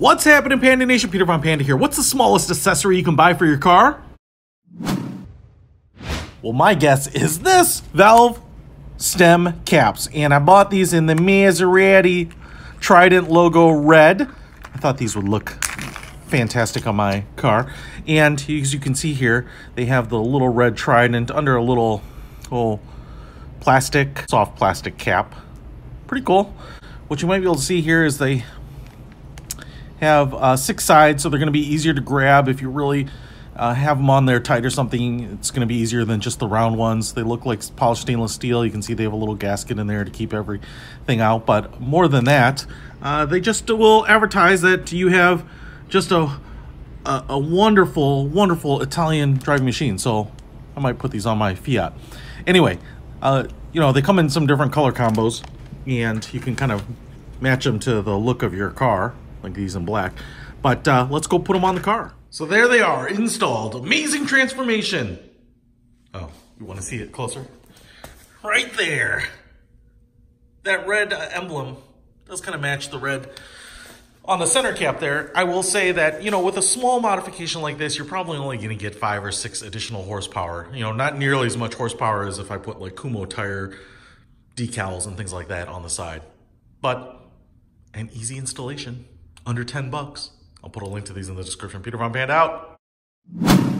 What's happening, Panda Nation? Peter Von Panda here. What's the smallest accessory you can buy for your car? Well, my guess is this valve stem caps. And I bought these in the Maserati Trident logo red. I thought these would look fantastic on my car. And as you can see here, they have the little red Trident under a little, little plastic, soft plastic cap. Pretty cool. What you might be able to see here is they have uh, six sides, so they're going to be easier to grab if you really uh, have them on there tight or something. It's going to be easier than just the round ones. They look like polished stainless steel. You can see they have a little gasket in there to keep everything out. But more than that, uh, they just will advertise that you have just a, a, a wonderful, wonderful Italian driving machine. So I might put these on my Fiat. Anyway, uh, you know, they come in some different color combos and you can kind of match them to the look of your car, like these in black. But uh, let's go put them on the car. So there they are, installed. Amazing transformation. Oh, you want to see it closer? Right there. That red uh, emblem does kind of match the red on the center cap there. I will say that, you know, with a small modification like this, you're probably only going to get five or six additional horsepower. You know, not nearly as much horsepower as if I put like Kumho tire decals and things like that on the side. But an easy installation, under 10 bucks. I'll put a link to these in the description. Peter Von Panda out.